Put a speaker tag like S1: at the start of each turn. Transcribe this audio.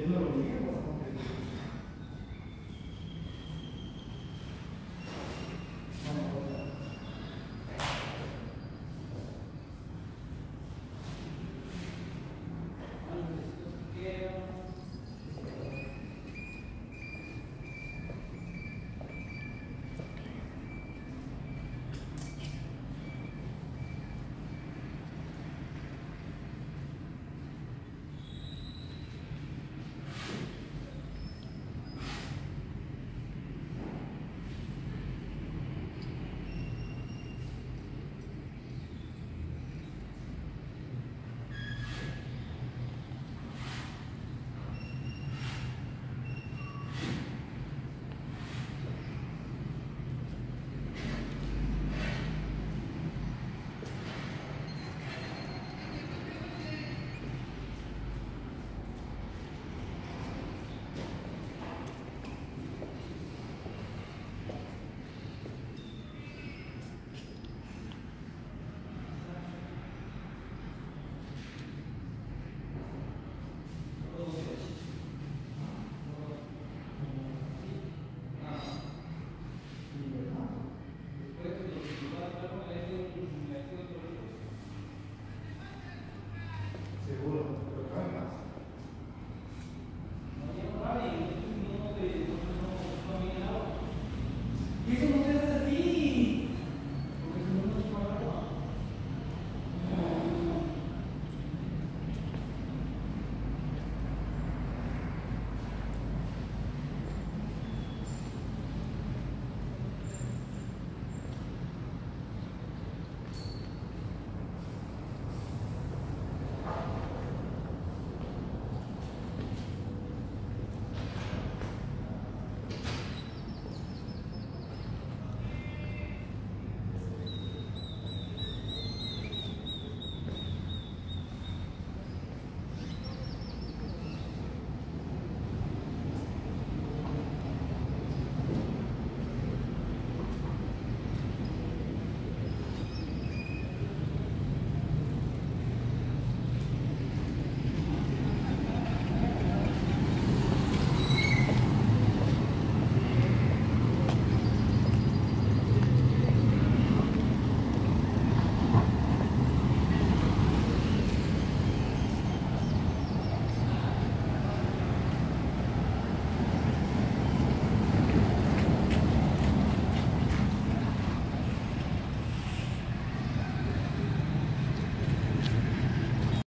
S1: ಎಲ್ಲವೂ
S2: You